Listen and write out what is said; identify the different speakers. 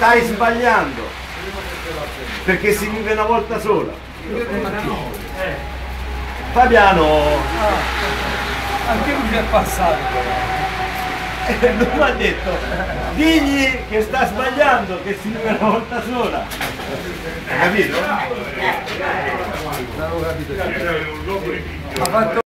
Speaker 1: Stai sbagliando. Perché si vive una volta sola. Fabiano,
Speaker 2: Anche lui è passato.
Speaker 1: e lui ha detto, digli che sta sbagliando, che si vive una volta sola. Hai capito?
Speaker 2: Eh.